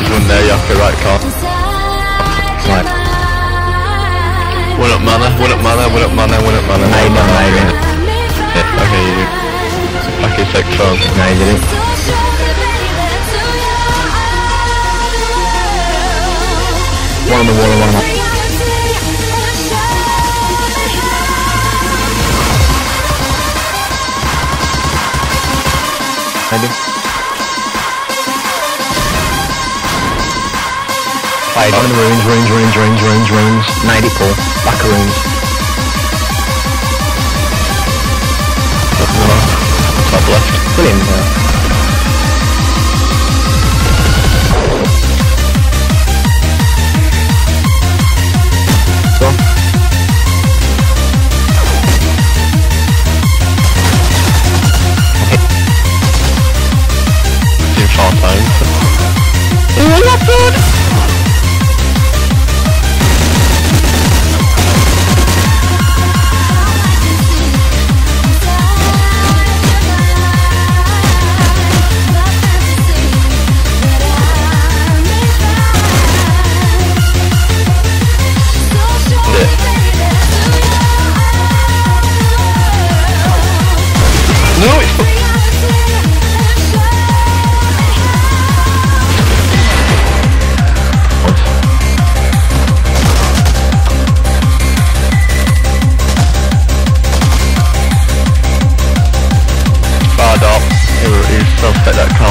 Where's one there, Yaka, right car. Right. One up mana, one up mana, one up mana, one up mana. You don't, Yeah, okay, you do. In six phone. No, you didn't. One on the wall and one on the... Maybe. Played one in the rooms, rooms, rooms, rooms, rooms, rooms, made it full, back of rooms. Top left, brilliant. Yeah. Time. Leopard! at that car.